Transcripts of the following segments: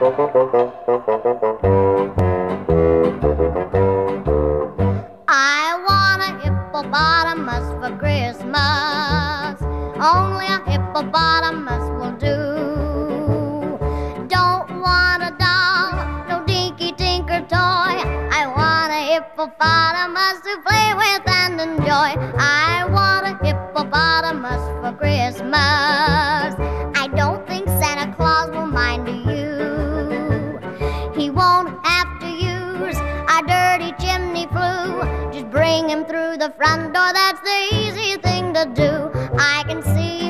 I want a hippopotamus for Christmas. Only a hippopotamus will do. Don't want a doll, no dinky tinker toy. I want a hippopotamus to play with and enjoy. He won't have to use our dirty chimney flue. Just bring him through the front door, that's the easy thing to do. I can see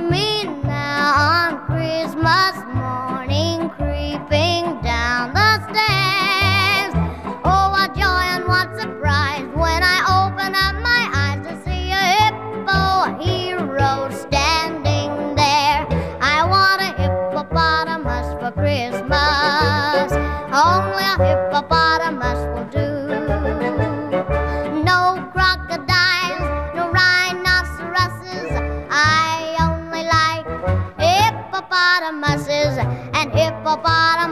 Only a hippopotamus will do. No crocodiles, no rhinoceroses. I only like hippopotamuses, and hippopotamuses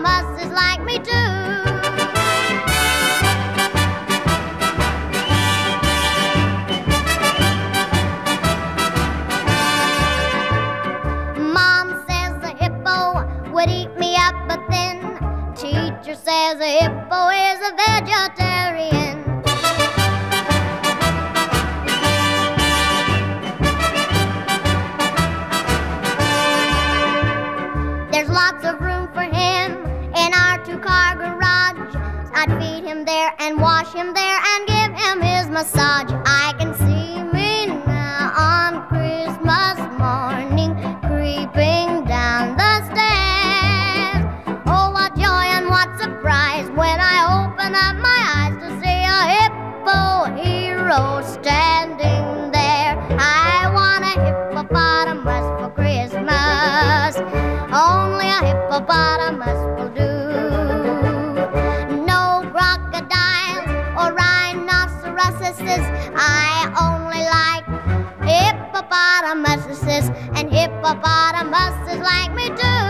teacher says a hippo is a vegetarian. There's lots of room for him in our two-car garage. I'd feed him there and wash him there and give him his massage. Standing there. I want a hippopotamus for Christmas. Only a hippopotamus will do. No crocodiles or rhinoceroses. I only like hippopotamuses, and hippopotamuses like me too.